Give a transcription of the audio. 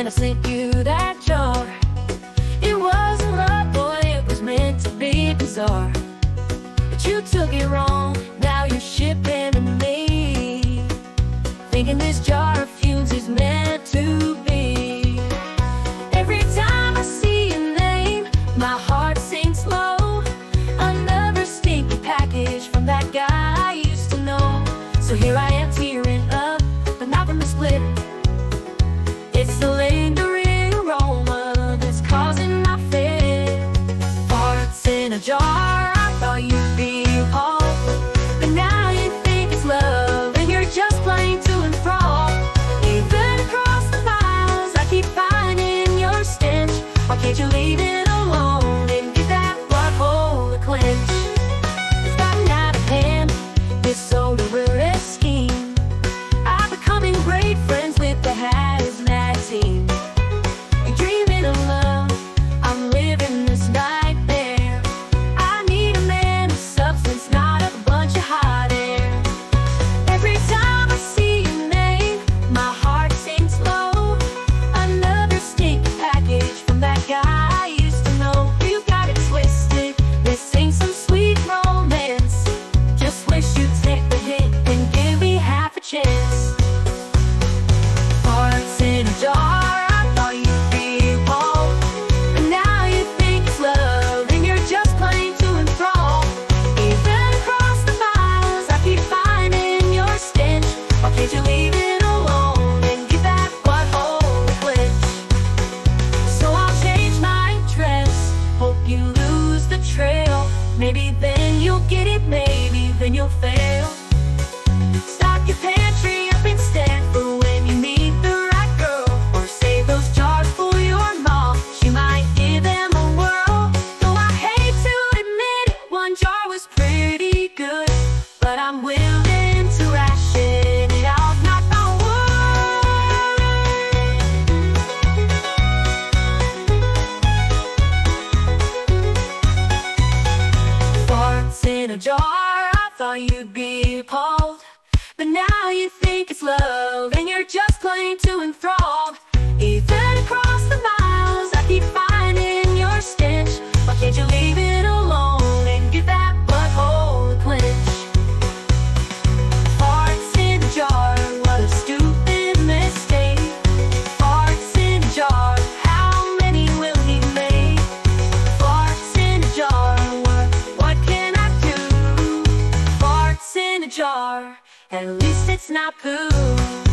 when I sent you that jar. It wasn't love, boy, it was meant to be bizarre. But you took it wrong, now you're shipping to me. Thinking this jar of fumes is meant to be. Every time I see your name, my heart sinks low. Another stinky package from that guy I used to know. So here I am. jar. I thought you. jar, I thought you'd be appalled. But now you think it's love, and you're just playing to enthrall jar. At least it's not poo.